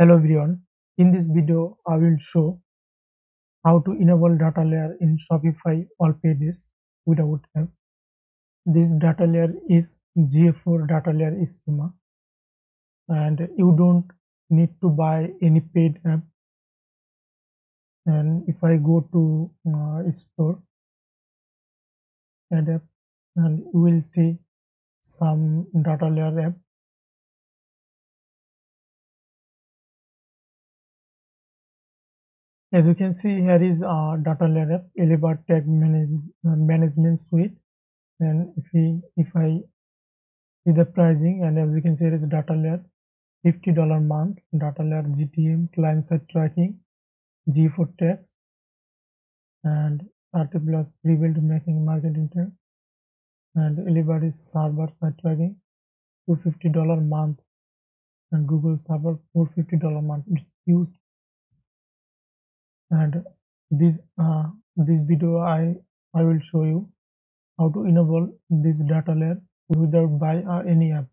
Hello everyone, in this video I will show how to enable data layer in Shopify all pages without app. This data layer is GA4 data layer schema and you don't need to buy any paid app. And if I go to uh, store add app and you will see some data layer app As you can see here is our data layer Elevar Tag manage, Management Suite. And if we if I see the pricing and as you can see here is data layer $50 month, data layer GTM, client side tracking, G4 tags, and 30 plus pre-built making marketing tags. And Elevar is server side tracking, $250 month, and Google server $450 month. It's huge and this uh, this video I I will show you how to enable this data layer without buy uh, any app.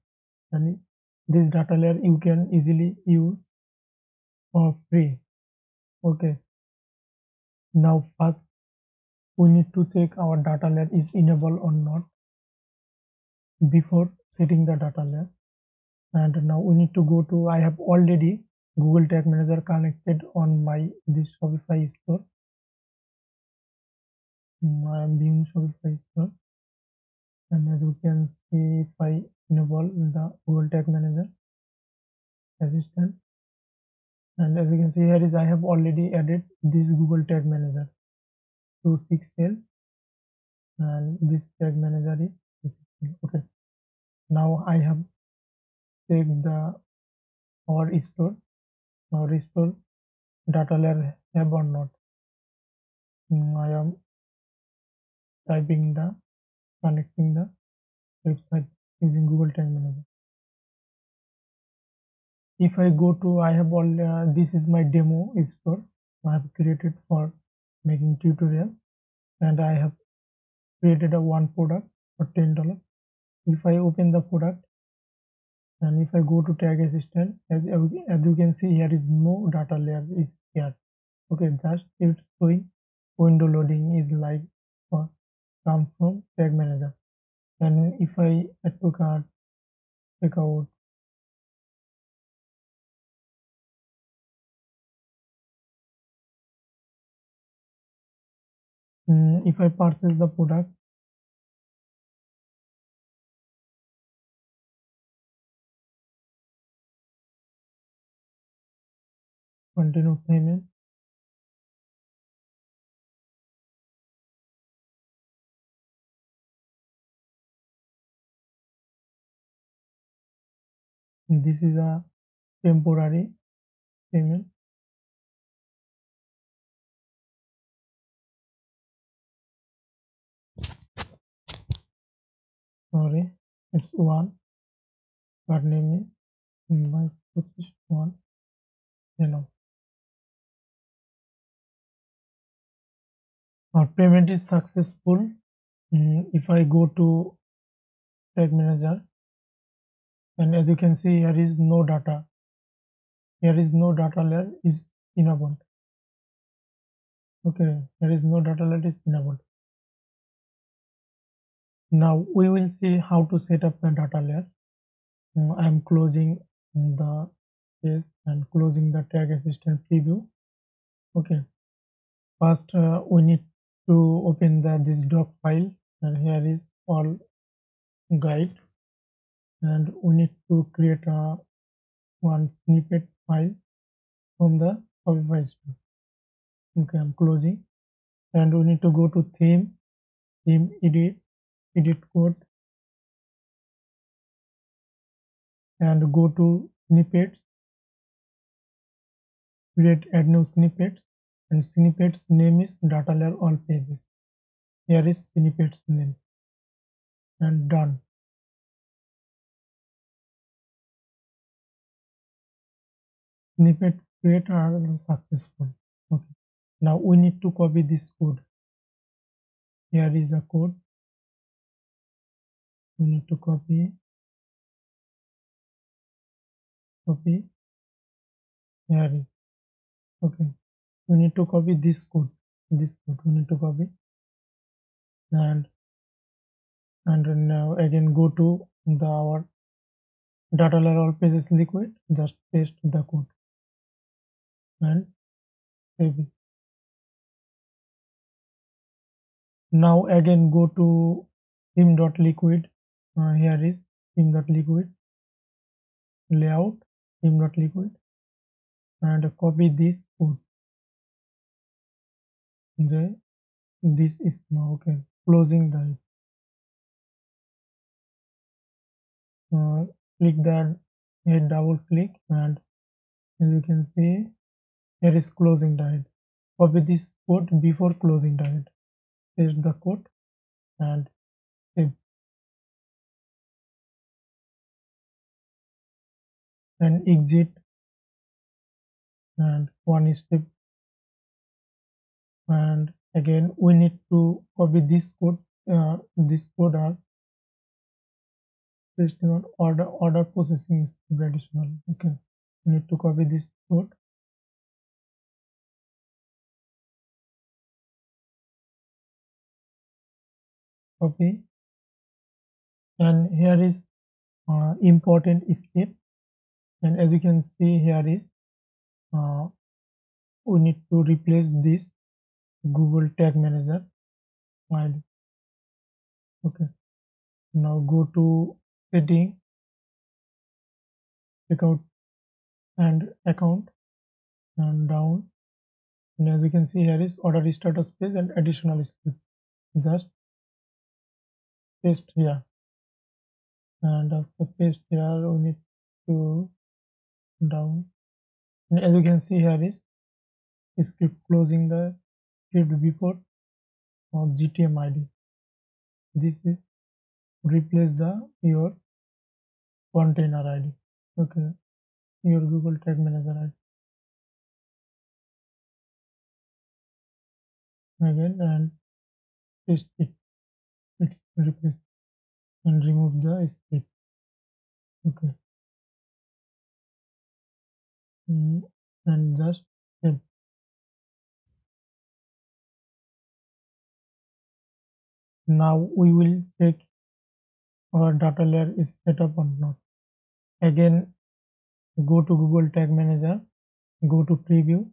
And this data layer you can easily use for free. Okay. Now first we need to check our data layer is enabled or not before setting the data layer. And now we need to go to i have already Google Tag Manager connected on my this Shopify store. I am Shopify store, and as you can see, if I enable the Google Tag Manager assistant, and as you can see here is I have already added this Google Tag Manager to 6L, and this Tag Manager is okay. Now I have take the our store now restore data layer have or not. Hmm, I am typing the connecting the website using Google Tag Manager if I go to I have all uh, this is my demo is for I have created for making tutorials and I have created a one product for ten dollar if I open the product and if I go to tag assistant as, as you can see here is no data layer is here. Okay just it's showing window loading is like uh, come from tag manager. And if I add to cart check out mm, if I purchase the product continue payment this is a temporary payment sorry it's one. Card name is my one you know our payment is successful mm, if I go to tag manager. And as you can see here is no data. Here is no data layer is enabled. Okay there is no data layer is enabled. Now we will see how to set up the data layer. Mm, I am closing the page and closing the tag assistant preview. Okay. First uh, we need to open the this doc file. And here is all guide. And we need to create a one snippet file from the Shopify store. Okay, I'm closing. And we need to go to theme, theme edit, edit code. And go to snippets, create add new snippets and snippets name is data layer all pages here is snippets name. And done. Snippet create are successful. Okay. Now we need to copy this code. Here is a code. We need to copy. Copy. Here is. Okay we need to copy this code this code we need to copy and and now again go to the our data layer all pages liquid just paste the code. And save it. Now again go to theme dot liquid uh, here is theme dot liquid layout theme dot liquid and copy this code the this is now okay closing the uh, click that here double click and as you can see here is closing head. Copy this code before closing head. Paste the code and save. And exit. And one step and again we need to copy this code uh, this code are pasting on order order processing is traditional. Okay we need to copy this code. Copy. And here is uh, important step. And as you can see here is uh, we need to replace this google tag manager. File. Okay. Now go to setting checkout and account. And down. And as you can see here is order status page and additional script just paste here. And after paste here we need to down. And as you can see here is script closing the script before of gtm id this is replace the your container id okay. Your google tag manager id again and paste it. It's replace and remove the script okay. Mm, and just now we will check our data layer is set up or not. Again go to google tag manager go to preview.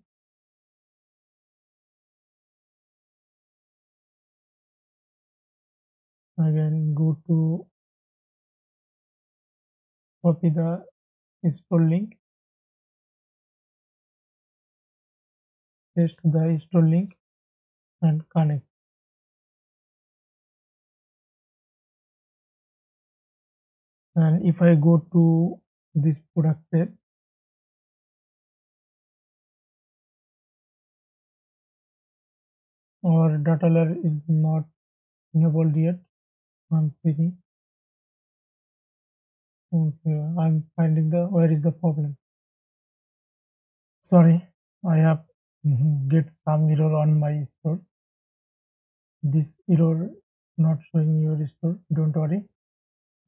Again go to copy the install link. Paste the install link and connect and if I go to this product page our data layer is not enabled yet. I'm checking okay I'm finding the where is the problem? Sorry I have mm-hmm, get some error on my store. This error not showing your store don't worry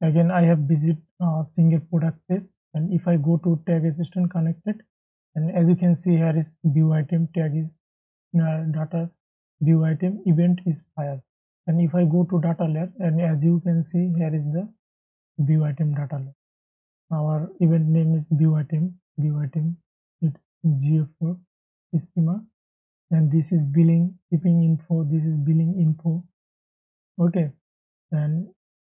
again I have visit uh, single product page and if I go to tag assistant connected and as you can see here is view item tag is uh, data view item event is fire and if I go to data layer and as you can see here is the view item data layer. Our event name is view item view item. It's gf4 schema. And this is billing shipping info. This is billing info. Okay. And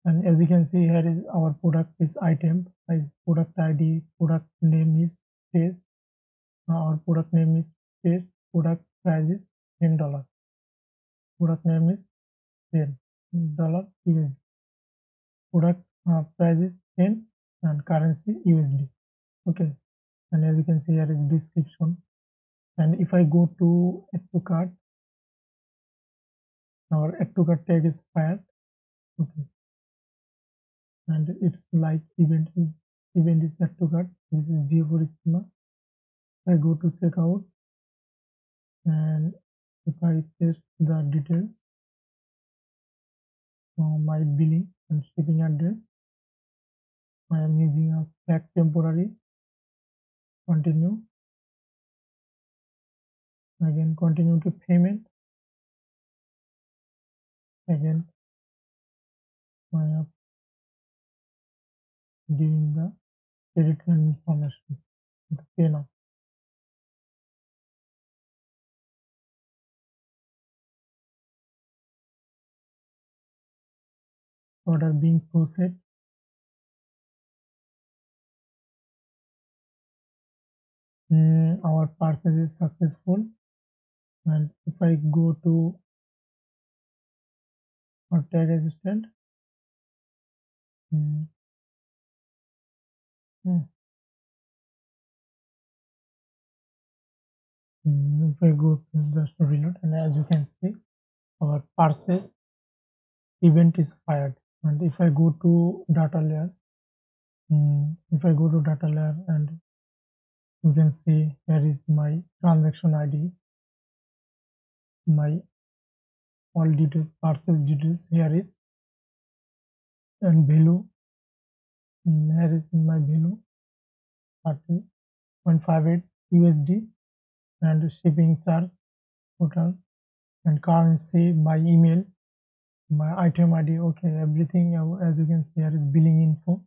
and as you can see here is our product is item is product id product name is space. Our product name is space product price is 10 dollar. Product name is 10 dollar usd product uh, price is 10 and currency usd okay. And as you can see here is description. And if i go to add to cart our add to cart tag is fired. Okay and it's like event is event is add to cart this is geo4 schema i go to checkout and if i paste the details my billing and shipping address I am using a pack temporary continue. Again continue to payment. Again I am giving the credit information to pay now order being processed mm, our parcel is successful. And if I go to our tag assistant mm, mm, if I go to just reload and as you can see our purchase event is fired. And if I go to data layer mm, if I go to data layer and you can see here is my transaction ID my all details parcel details here is and value mm, here is my value 30.58 USD and shipping charge total and currency my email my item id okay everything as you can see here is billing info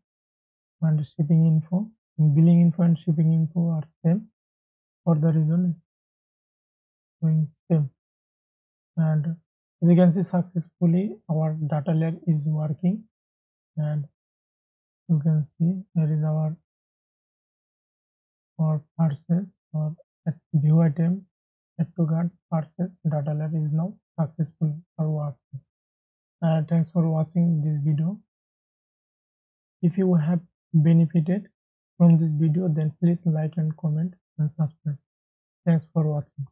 and shipping info and billing info and shipping info are same for the reason going same. And as you can see successfully our data layer is working and you can see here is our our parcels or view item add to cart parcel data layer is now successful for working uh, thanks for watching this video. If you have benefited from this video then please like and comment and subscribe. Thanks for watching